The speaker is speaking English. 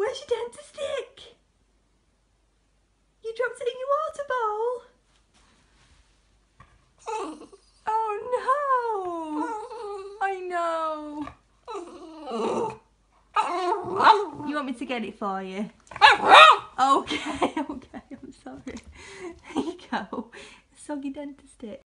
Where's your dentist stick? You dropped it in your water bowl? Oh no! I know. You want me to get it for you? Okay, okay, I'm sorry. There you go. Soggy dentist stick.